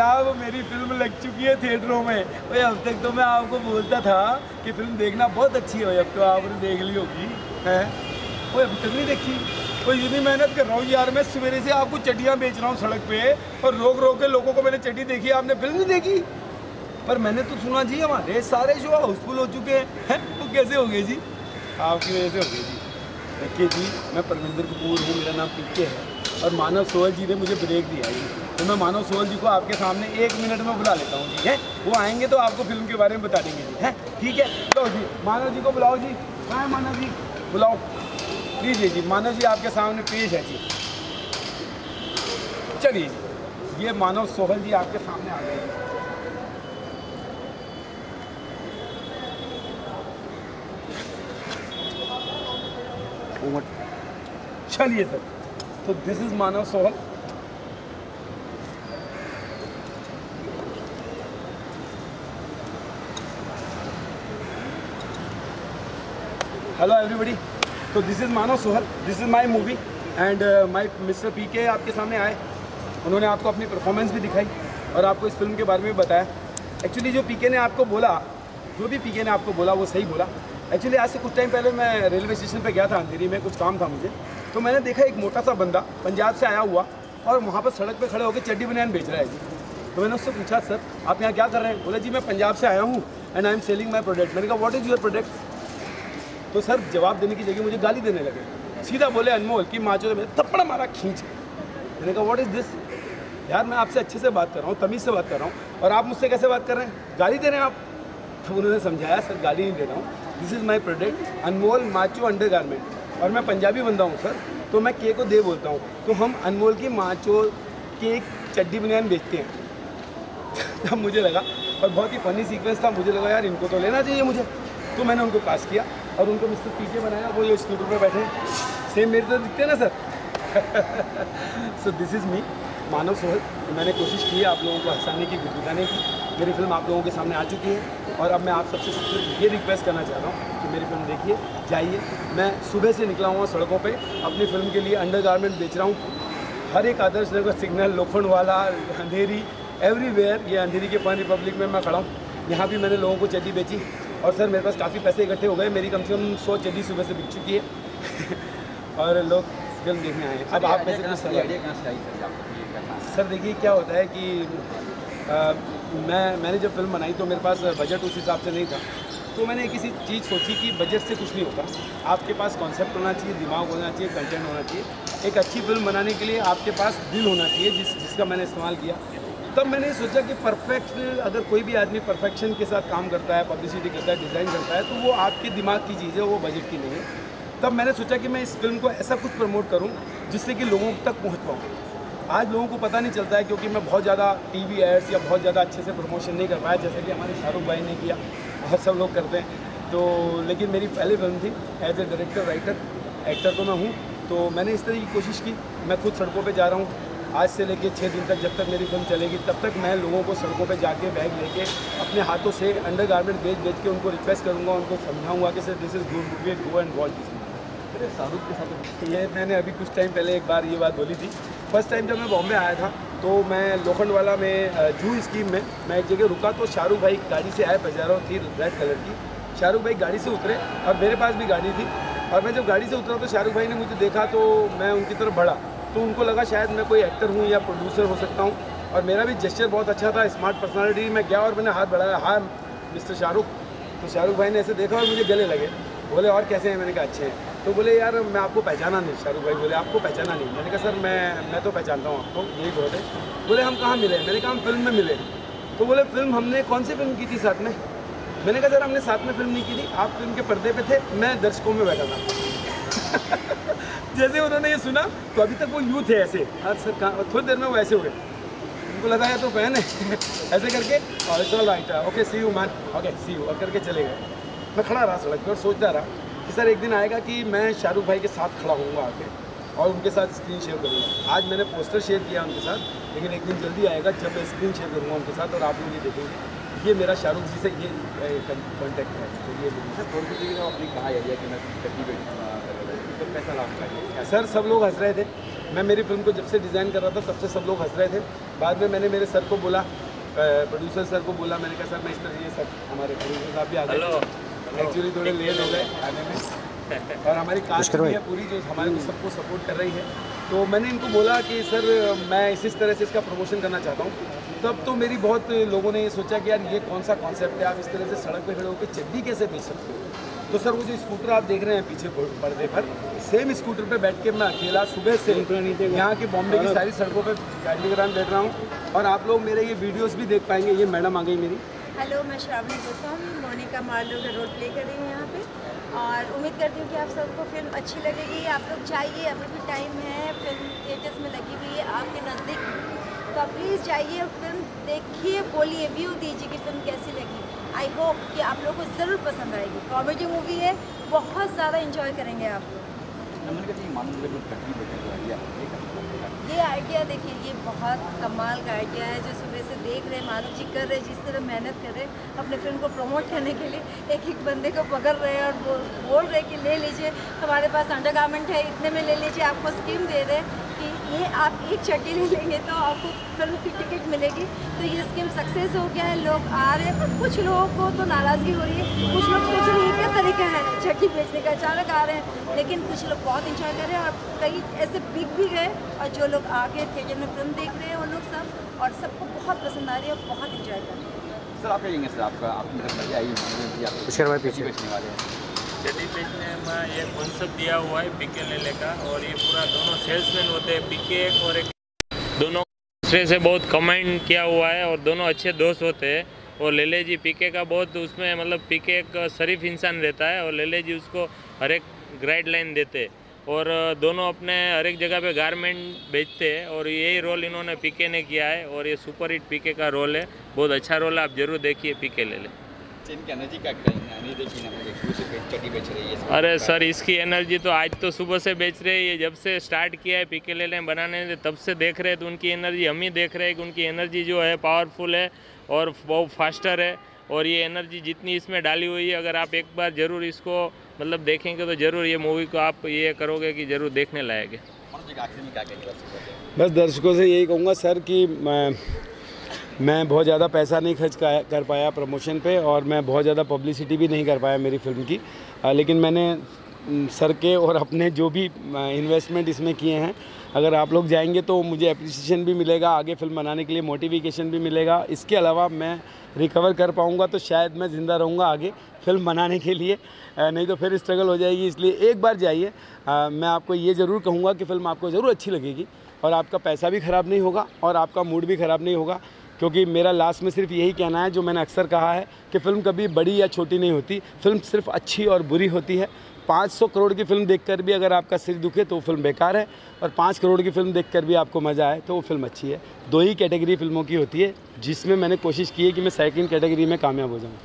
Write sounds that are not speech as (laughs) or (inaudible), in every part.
है थिएटरों में। भाई अब तक तो मैं आपको बोलता था कि फ़िल्म देखना बहुत अच्छी है। अब तो आपने देख ली होगी, है? वो अभी तक नहीं देखी? तो इतनी मेहनत कर रहा हूँ यार, मैं सवेरे से आपको चड्डियाँ बेच रहा हूँ सड़क पे और रोक रोक के लोगों को मैंने चटी देखी, आपने फ़िल्म नहीं देखी? पर मैंने तो सुना जी, हमारे सारे शो हाउसफुल हो चुके हैं। हैं? तो कैसे हो गए जी? आपकी वजह से हो गए जी। देखिए जी, मैं परमिंदर कपूर हूँ, मेरा नाम पीके है। और मानव सोहल जी ने मुझे ब्रेक दिया जी तो मैं मानव सोहल जी को आपके सामने एक मिनट में बुला लेता हूँ जी है? वो आएँगे तो आपको फ़िल्म के बारे में बता देंगे जी है? ठीक है? लो जी। मानव जी को बुलाओ जी। है मानव जी? बुलाओ। लीजिए जी मानव जी आपके सामने पेश है, जी। चलिए जी। ये मानव सोहल जी आपके सामने आ गए चलिए सर। तो this is Manav Sohal hello everybody तो this is Manav Sohal this is my movie and my mister P K आपके सामने आए। उन्होंने आपको अपनी परफॉर्मेंस भी दिखाई और आपको इस फ़िल्म के बारे में भी बताया। एक्चुअली जो पीके ने आपको बोला, जो भी पीके ने आपको बोला, वो सही बोला। एक्चुअली आज से कुछ टाइम पहले मैं रेलवे स्टेशन पे गया था, अंधेरी में कुछ काम था मुझे। तो मैंने देखा एक मोटा सा बंदा पंजाब से आया हुआ और वहाँ पर सड़क पे खड़े होकर चड्डी बनियान बेच रहा है जी। तो मैंने उससे पूछा, सर, आप यहाँ क्या कर रहे हैं? बोला, जी, मैं पंजाब से आया हूँ and I am selling my product मैंने कहा वॉट इज़ योर प्रोडक्ट तो सर, जवाब देने की जगह मुझे गाली देने लगे। सीधा बोले अनमोल कि माचो मैंने थप्पड़ मारा, खींच। मैंने कहा व्हाट इज़ दिस यार, मैं आपसे अच्छे से बात कर रहा हूँ, तमीज़ से बात कर रहा हूँ, और आप मुझसे कैसे बात कर रहे हैं? गाली दे रहे हैं आप? तो उन्होंने समझाया, सर, गाली नहीं दे रहा हूँ। This is my product Anmol macho under garment और मैं पंजाबी बंदा हूँ, सर। तो मैं के को दे बोलता हूँ। तो हम अनमोल की माचो के एक चड्डी बनियान बेचते हैं। (laughs) तब मुझे लगा, और बहुत ही फनी सीक्वेंस था। मुझे लगा, यार, इनको तो लेना चाहिए मुझे। तो मैंने उनको पास किया, और उनको मिस्टर पीछे बनाया। वो ये स्कूटर पर बैठे सेम मेरे तो दिखते हैं ना, sir? So this is me Manav Sohal मैंने कोशिश की है आप लोगों को हंसाने की गुदगुदाने की। मेरी फ़िल्म आप लोगों के सामने आ चुकी है और अब मैं आप सबसे सिर्फ़ ये रिक्वेस्ट करना चाह रहा हूँ कि मेरी फ़िल्म देखिए जाइए। मैं सुबह से निकला हुआ सड़कों पे अपनी फ़िल्म के लिए अंडर गारमेंट बेच रहा हूँ। हर एक आदर्श नगर सिग्नल लोखंड वाला अंधेरी एवरीवेयर ये अंधेरी के फन रिपब्लिक में मैं खड़ा हूँ। यहाँ भी मैंने लोगों को चड्डी बेची और सर मेरे पास काफ़ी पैसे इकट्ठे हो गए। मेरी कम से कम सौ चड्डी सुबह से बिक चुकी है। (laughs) और लोग फ़िल्म देखने आए हैं। अब आप में सर देखिए क्या होता है कि आ, मैं मैंने जब फ़िल्म बनाई तो मेरे पास बजट उस हिसाब से नहीं था। तो मैंने किसी चीज़ सोची कि बजट से कुछ नहीं होगा। आपके पास कॉन्सेप्ट होना चाहिए दिमाग होना चाहिए कंटेंट होना चाहिए। एक अच्छी फ़िल्म बनाने के लिए आपके पास दिल होना चाहिए जिस जिसका मैंने इस्तेमाल किया। तब मैंने सोचा कि परफेक्ट अगर कोई भी आदमी परफेक्शन के साथ काम करता है पब्लिसिटी करता है डिज़ाइन करता है तो वो आपके दिमाग की चीज़ है वो बजट की नहीं है। तब मैंने सोचा कि मैं इस फ़िल्म को ऐसा कुछ प्रमोट करूँ जिससे कि लोगों तक पहुँच पाऊँ। आज लोगों को पता नहीं चलता है क्योंकि मैं बहुत ज़्यादा टीवी एड्स या बहुत ज़्यादा अच्छे से प्रमोशन नहीं कर पाया जैसे कि हमारे शाहरुख भाई ने किया बहुत सब लोग करते हैं। तो लेकिन मेरी पहली फ़िल्म थी as a director writer actor तो मैं हूँ। तो मैंने इस तरह की कोशिश की मैं खुद सड़कों पर जा रहा हूँ। आज से लेके छः दिन तक जब तक मेरी फ़िल्म चलेगी तब तक मैं लोगों को सड़कों पे जाके बैग लेके अपने हाथों से अंडर गारमेंट बेच बेच के उनको रिक्वेस्ट करूँगा उनको समझाऊँगा कि sir this is good way go and watch this Shahrukh के साथ ये मैंने अभी कुछ टाइम पहले एक बार ये बात बोली थी फ़र्स्ट टाइम जब मैं बॉम्बे आया था तो मैं लोखंड वाला में जू स्कीम में, मैं एक जगह रुका तो शाहरुख भाई गाड़ी से आए पजारो थी रेड कलर की। शाहरुख भाई गाड़ी से उतरे और मेरे पास भी गाड़ी थी। और मैं जब गाड़ी से उतरा तो शाहरुख भाई ने मुझे देखा तो मैं उनकी तरफ़ बढ़ा। तो उनको लगा शायद मैं कोई एक्टर हूँ या प्रोड्यूसर हो सकता हूँ। और मेरा भी जेस्चर बहुत अच्छा था स्मार्ट पर्सनालिटी मैं गया और मैंने हाथ बढ़ाया हाँ मिस्टर शाहरुख। तो शाहरुख भाई ने ऐसे देखा और मुझे गले लगे। बोले, और कैसे हैं? मैंने कहा, अच्छे हैं। तो बोले, यार, मैं आपको पहचाना नहीं, शाहरुख भाई बोले, आपको पहचाना नहीं। मैंने कहा, सर, मैं मैं तो पहचानता हूँ आपको, यही बोले बोले, हम कहाँ मिले? मैंने कहा, हम फ़िल्म में मिले। तो बोले, फ़िल्म हमने, कौन सी फ़िल्म की थी साथ में? मैंने कहा, सर, हमने साथ में फ़िल्म नहीं की थी, आप फ़िल्म के पर्दे पे थे, मैं दर्शकों में बैठा था। (laughs) जैसे उन्होंने ये सुना तो अभी तक वो यूथ है ऐसे। हाँ सर, कहाँ, थोड़ी देर में वो ऐसे हो गए। उनको लगा है तो फ़ैन है। (laughs) ऐसे करके, और right, okay, see you, man. Okay, see you करके चले गए। मैं खड़ा रहा सड़क पर सोचता रहा सर एक दिन आएगा कि मैं शाहरुख भाई के साथ खड़ा होऊँगा आके और उनके साथ स्क्रीन शेयर करूँगा। आज मैंने पोस्टर शेयर किया उनके साथ लेकिन एक दिन जल्दी आएगा जब मैं स्क्रीन शेयर करूँगा उनके साथ और आप लोग ये देखेंगे। ये मेरा शाहरुख जी से ये कॉन्टैक्ट है। तो ये सर थोड़ी सी जगह आपने कहा आइडिया कि मैं तो कैसा आपका सर सब लोग हंस रहे थे। मैं मेरी फ़िल्म को जब से डिज़ाइन कर रहा था तब से सब लोग हंस रहे थे। बाद में मैंने मेरे सर को बोला प्रोड्यूसर सर को बोला मैंने कहा सर मैं इस तरह ये सर हमारे प्रोड्यूसर साहब भी आ गए। एक्चुअली थोड़े लेट हो गए आने में। और हमारी कास्ट भी है पूरी जो हमारे को सबको सपोर्ट कर रही है। तो मैंने इनको बोला कि सर मैं इस इस तरह से इसका प्रमोशन करना चाहता हूँ। तब तो मेरी बहुत लोगों ने ये सोचा कि यार ये कौन सा कॉन्सेप्ट है? आप इस तरह से सड़क पे खड़े होकर चड्डी कैसे बेच सकते हो? तो सर वो जो स्कूटर आप देख रहे हैं पीछे पर्दे पर सेम स्कूटर पे बैठ के मैं अकेला सुबह से यहाँ के बॉम्बे की सारी सड़कों पर गाड़ी कराने बैठ रहा हूँ। और आप लोग मेरे ये वीडियोज़ भी देख पाएँगे। ये मैडम आ गई मेरी। हेलो, मैं श्रावणी गोस्वामी, मोनिका मार्लो का रोल प्ले कर रही हूँ यहाँ पे। और उम्मीद करती हूँ कि आप सबको फ़िल्म अच्छी लगेगी। आप लोग चाहिए अभी भी टाइम है फ़िल्म थिएटर्स में लगी हुई है आपके नज़दीक। तो आप प्लीज़ जाइए फ़िल्म देखिए, बोलिए व्यू दीजिए कि फ़िल्म कैसी लगी। आई होप कि आप लोगों को ज़रूर पसंद आएगी। कॉमेडी मूवी है, बहुत ज़्यादा इंजॉय करेंगे आप ये आइडिया देखिए, ये बहुत कमाल का आइडिया है, जो सुबह से देख रहे हैं मालूम जी कर रहे जिस तरह मेहनत कर रहे अपने फ़िल्म को प्रमोट करने के लिए एक एक बंदे को पकड़ रहे हैं और बोल रहे कि ले लीजिए, हमारे पास अंडर गारमेंट है, इतने में ले लीजिए, आपको स्कीम दे रहे कि ये आप एक चट्टी ले लेंगे तो आपको फ़िल्म की टिकट मिलेगी। तो ये स्कीम सक्सेस हो गया है, लोग आ रहे हैं पर कुछ लोगों को तो नाराज़गी हो रही है, कुछ लोग सोच रहे हैं चट्टी बेचने का अचानक आ रहे हैं लेकिन कुछ लोग बहुत इंजॉय कर रहे हैं। और कई ऐसे बिक भी गए और जो लोग आगे थिएटर में फ़िल्म देख रहे हैं वो लोग सब और सबको बहुत पसंद आ रही है और बहुत इंजॉय कर रहे हैं। सर आप कहेंगे सर? आपका आपकी तरफ़ मज़ा आई पीछे बेचने वाले हैं? चड्डी बेचने में ये कॉन्सेप्ट दिया हुआ है पीके लेले का और ये पूरा दोनों सेल्समैन होते हैं पीके एक और एक। दोनों दूसरे से बहुत कमेंट किया हुआ है और दोनों अच्छे दोस्त होते हैं। और लेले जी, पीके का बहुत उसमें मतलब पीके एक शरीफ इंसान रहता है और लेले जी उसको हर एक गाइडलाइन देते और दोनों अपने हर एक जगह पे गारमेंट बेचते हैं और यही रोल इन्होंने पीके ने किया है और ये सुपर हिट पीके का रोल है। बहुत अच्छा रोल है, आप ज़रूर देखिए पीके ले लें। अरे सर इसकी एनर्जी तो आज तो सुबह से बेच रहे हैं ये जब से स्टार्ट किया है पीके ले लें बनाने से तब से देख रहे हैं तो उनकी एनर्जी हम ही देख रहे हैं कि उनकी एनर्जी जो है पावरफुल है और बहुत फास्टर है और ये एनर्जी जितनी इसमें डाली हुई है अगर आप एक बार ज़रूर इसको मतलब देखेंगे तो ज़रूर ये मूवी को आप ये करोगे कि ज़रूर देखने लायक है। बस दर्शकों से यही कहूँगा सर कि मैं बहुत ज़्यादा पैसा नहीं खर्च कर पाया प्रमोशन पे और मैं बहुत ज़्यादा पब्लिसिटी भी नहीं कर पाया मेरी फ़िल्म की। लेकिन मैंने सर के और अपने जो भी इन्वेस्टमेंट इसमें किए हैं, अगर आप लोग जाएँगे तो मुझे अप्रिसिएशन भी मिलेगा, आगे फ़िल्म बनाने के लिए मोटिविकेशन भी मिलेगा। इसके अलावा मैं रिकवर कर पाऊँगा तो शायद मैं ज़िंदा रहूँगा आगे फ़िल्म बनाने के लिए। नहीं तो फिर स्ट्रगल हो जाएगी, इसलिए एक बार जाइए। मैं आपको ये ज़रूर कहूँगा कि फ़िल्म आपको ज़रूर अच्छी लगेगी और आपका पैसा भी ख़राब नहीं होगा और आपका मूड भी ख़राब नहीं होगा। क्योंकि मेरा लास्ट में सिर्फ़ यही कहना है जो मैंने अक्सर कहा है कि फ़िल्म कभी बड़ी या छोटी नहीं होती। फ़िल्म सिर्फ़ अच्छी और बुरी होती है। 500 करोड़ की फ़िल्म देखकर भी अगर आपका सिर दुखे तो वो फ़िल्म बेकार है और पाँच करोड़ की फ़िल्म देखकर भी आपको मज़ा आए तो वो फ़िल्म अच्छी है। दो ही कैटेगरी फ़िल्मों की होती है जिसमें मैंने कोशिश की है कि मैं सेकेंड कैटेगरी में कामयाब हो जाऊँ।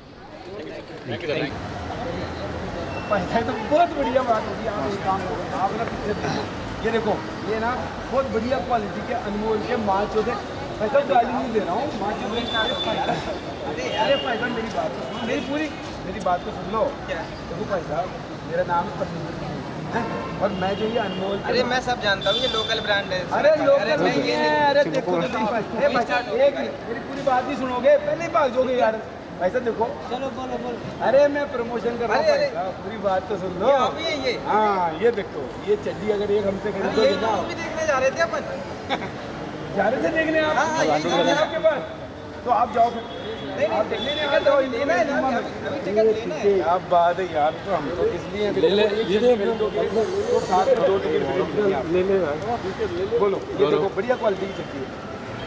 तो बहुत बढ़िया बात होगी आप एक काम आप ना पीछे ये देखो ये ना बहुत बढ़िया क्वालिटी के अनमोल के माल चौथे पैसा गाली नहीं दे रहा हूँ। अरे पैसा मेरी बात मेरी पूरी मेरी बात को सुन लो। देखो पैसा मेरा नाम है और मैं जो ये अनमोल अरे मैं सब जानता हूँ ये लोकल ब्रांड है। अरे लोकल नहीं है अरे देखो एक मेरी पूरी बात ही सुनोगे? पहले भाग जाओगे यार। पैसा देखो। चलो बोलो बोलो। अरे मैं प्रमोशन कर रहा हूँ पूरी बात तो सुन लो। ये ये। हाँ ये देखो ये चड्डी अगर एक हमसे खरीदोगे देखने जा रहे थे अपन। (laughs) जा रहे थे देखने आप? हाँ, आपके पास? तो आप जाओ फिर। आप बात है यार तो हम तो इसलिए ले ले तो साथ दो टिकट ले ले बोलो ये देखो बढ़िया क्वालिटी की चक्की है।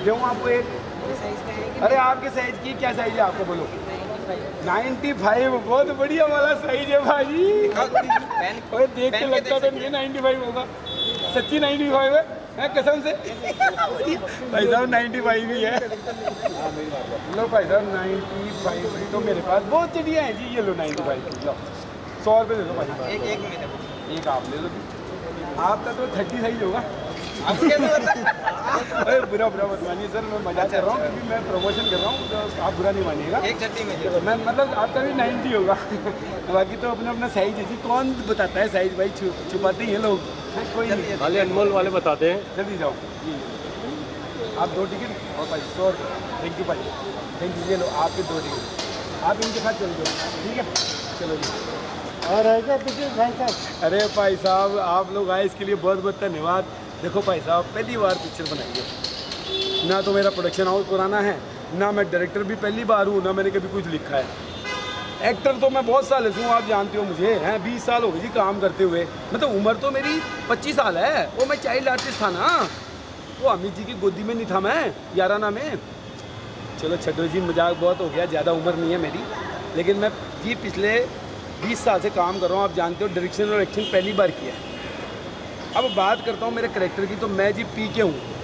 क्यों आपको एक अरे आपके साइज़ की क्या साइज़ है आपको बोलो। 95 बहुत बढ़िया वाला साइज़ है भाई। देख के लगता तो नहीं 95 होगा। सच्ची 95 है। है कसम से? भाई साहब नाइन्टी फाइव ही है। लो भाई साहब नाइन्टी फाइव तो मेरे पास बहुत चिड़िया हैं जी ये लो नाइन्टी फाइव की लो। सौ रुपये दे दो भाई एक एक एक आप ले लो आपका तो थर्टी साइज़ होगा। अरे बुरा बुरा मत मानिए सर मैं मज़ा कर रहा हूँ क्योंकि मैं प्रमोशन कर रहा हूँ तो आप बुरा नहीं मानिएगा। एक छट्टी में मैं मतलब आपका भी नाइन्टी होगा। बाकी तो अपना अपना साइज़ है जी। कौन बताता है साइज़ भाई? छुपाते ही हैं लोग। कोई नहीं। अनमोल वाले बताते हैं। जल्दी जाओ। आप दो टिकट और भाई सौ रुपये थैंक यू भाई। थैंक यू ये लो आपके दो टिकट। आप इनके साथ चले जाओ। ठीक है? चलो जी। और है क्या भाई साहब अरे भाई साहब आप लोग आए इसके लिए बहुत बहुत धन्यवाद। देखो भाई साहब पहली बार पिक्चर बनाई है ना तो मेरा प्रोडक्शन हाउस पुराना है ना मैं डायरेक्टर भी पहली बार हूँ ना मैंने कभी कुछ लिखा है। एक्टर तो मैं बहुत साल हूँ, आप जानते हो मुझे। हैं, बीस साल हो गए जी काम करते हुए। मतलब उम्र तो मेरी पच्चीस साल है। वो मैं चाइल्ड आर्टिस्ट था ना। वो अमित जी की गोदी में नहीं था मैं, याराना में। चलो छठो जी, मज़ाक बहुत हो गया, ज़्यादा उम्र नहीं है मेरी। लेकिन मैं जी पिछले 20 साल से काम कर रहा हूँ, आप जानते हो डायरेक्शन और एक्शन पहली बार किया अब बात करता हूँ मेरे करेक्टर की तो मैं जी पी के हूँ।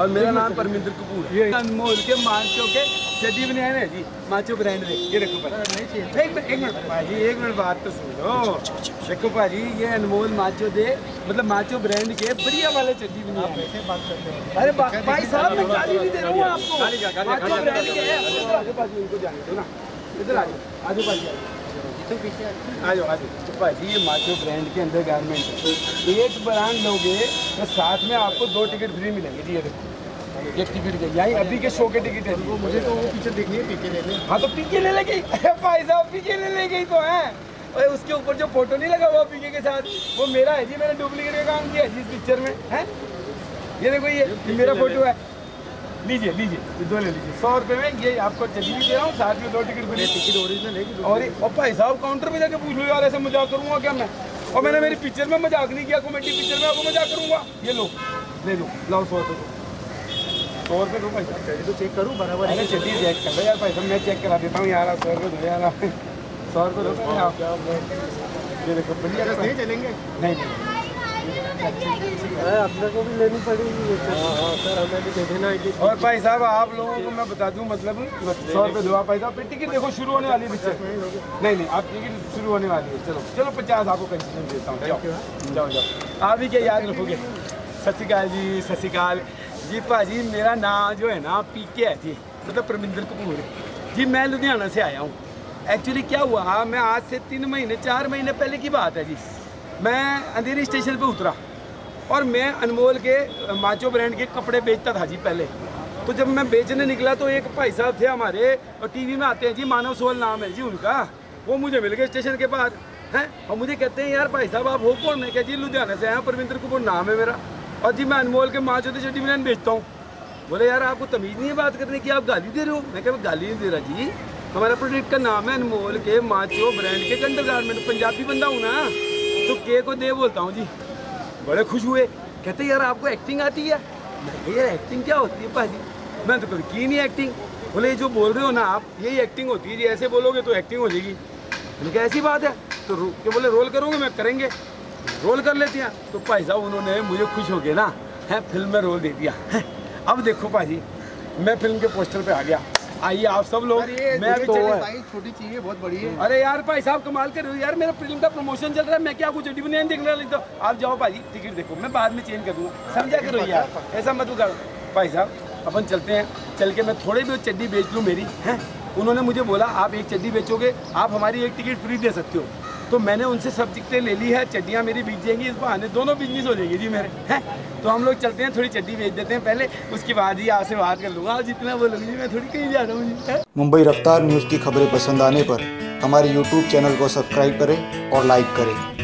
और मेरा नाम परमिंदर कपूर ये अनमोल के माचो के चड्डी बनाए हैं जी? माचो ब्रांड में ये देखो भाई। एक मिनट एक मिनट भाजी एक मिनट बात तो सुन लो। देखो भाजी ये अनमोल माचो दे मतलब माचो ब्रांड के बढ़िया वाले चड्डी बनाए हैं। कैसे बात करते हो। अरे बा- भाई साहब मैं गाली नहीं दे रहा हूँ आपको। माचो ब्रांड के हैं। इनको जाने दो ना। इधर आ जाओ आजो भाजी तो माचो ब्रांड के अंदर गारमेंट है एक ब्रांड लोगे तो साथ में आपको दो टिकट फ्री मिलेंगे जी एक टिकट के यही अभी के शो के टिकट है मुझे तो वो पिक्चर देखनी है पीके लेने हाँ तो पीके ले लेगी भाई साहब पीके ले लेगी तो है अरे उसके ऊपर जो फ़ोटो नहीं लगा हुआ पीके के साथ वो मेरा है जी मैंने डुप्लीकेट का काम किया जी इस पिक्चर में है ये देखो ये मेरा फ़ोटो है लीजिए लीजिए ये दो ले लीजिए। सौ रुपये में ये आपको चली भी दे रहा हूँ साथ में दो टिकट फ्री टिकट ओरिजिनल है और भाई साहब काउंटर पे जाके पूछ लो यार ऐसे मज़ाक करूँगा क्या मैं? और मैंने मेरी पिक्चर में मज़ाक नहीं किया कॉमेडी पिक्चर में आपको मज़ाक करूँगा। ये लो ले लो लाओ सौ रुपये सौ रुपये दो भाई साहब। तो चेक करूँ बराबर अरे चलिए चेक कर लो यार भाई साहब मैं चेक करा देता हूँ यार सौ रुपये दो यार। सौ रुपये दो आप ये देखो बढ़िया नहीं चलेंगे? नहीं नहीं। अपने को भी लेनी पड़ेगी हाँ हाँ सर हमें भी दे देना और भाई साहब आप लोगों को मैं बता दूँ मतलब सौ रुपये दुआ भाई साहब। टिकट देखो शुरू होने वाली है पिक्चर। नहीं नहीं आप टिकट शुरू होने वाली है। चलो चलो पचास आपको कंसेशन देता हूँ। जाओ जाओ जाओ। आप ही क्या याद रखोगे। सत श्रीकाल जी सत श्रीकाल जी भाजी मेरा नाम जो है ना पी के है जी। मतलब परमिंदर कपूर। जी मैं लुधियाना से आया हूँ। एक्चुअली क्या हुआ? मैं आज से तीन महीने चार महीने पहले की बात है जी। मैं अंधेरी स्टेशन पे उतरा। और मैं अनमोल के माचो ब्रांड के कपड़े बेचता था जी पहले। तो जब मैं बेचने निकला तो एक भाई साहब थे हमारे और टीवी में आते हैं जी, मानव सोहल नाम है जी उनका। वो मुझे मिल गए स्टेशन के बाद हैं? और मुझे कहते हैं, यार भाई साहब, आप हो कौन? मैं क्या जी, लुधियाना से आया परविंदर कपूर नाम है मेरा। और जी, मैं अनमोल के माचो की चड्डी बनान बेचता हूँ। बोले, यार, आपको तमीज़ नहीं है बात करने की, आप गाली दे रहे हो? मैं क्या मैं गाली नहीं दे रहा जी। हमारा प्रोडक्ट का नाम है अनमोल के माचो ब्रांड के अंडर गारमेंट पंजाबी बंदा हूँ ना तो के को दे बोलता हूँ जी। बड़े खुश हुए। कहते, यार, आपको एक्टिंग आती है? मैं यार एक्टिंग क्या होती है भाजी मैं तो कभी की नहीं एक्टिंग बोले जो बोल रहे हो ना आप, यही एक्टिंग होती है जी। ऐसे बोलोगे तो एक्टिंग हो जाएगी। मैंने कहा, ऐसी बात है? तो क्या बोले, रोल करोगे, मैं करेंगे। रोल कर लेते हैं। तो भाई साहब, उन्होंने मुझे खुश हो गया ना, है, फ़िल्म में रोल दे दिया। अब देखो भाजी मैं फ़िल्म के पोस्टर पे आ गया। आइए आप सब लोग। मैं तो छोटी चीज़ है बहुत बड़ी है। अरे यार भाई साहब कमाल कर रहे हो यार मेरा फ़िल्म का प्रमोशन चल रहा है मैं क्या कुछ चड्डी नहीं देखने वाली तो आप जाओ भाई टिकट देखो मैं बाद में चेंज कर दूँगा समझा करो यार ऐसा मत करो। भाई साहब अपन चलते हैं। चल के मैं थोड़े भी चड्डी बेच लूँ मेरी है? उन्होंने मुझे बोला आप एक चड्डी बेचोगे आप हमारी एक टिकट फ्री दे सकते हो। तो मैंने उनसे सब टिकटें ले ली है, चड्डियाँ मेरी बिक जाएँगी, इस बहाने दोनों बिज़नेस हो जाएगी। जी मेरे हैं? तो हम लोग चलते हैं, थोड़ी चड्डी बेच देते हैं पहले, उसके बाद ही आपसे बात कर लूँगा। जितना बोलोगे मैं थोड़ी कहीं जा रहा हूँ मुंबई रफ्तार न्यूज़ की खबरें पसंद आने पर हमारे यूट्यूब चैनल को सब्सक्राइब करें और लाइक करें।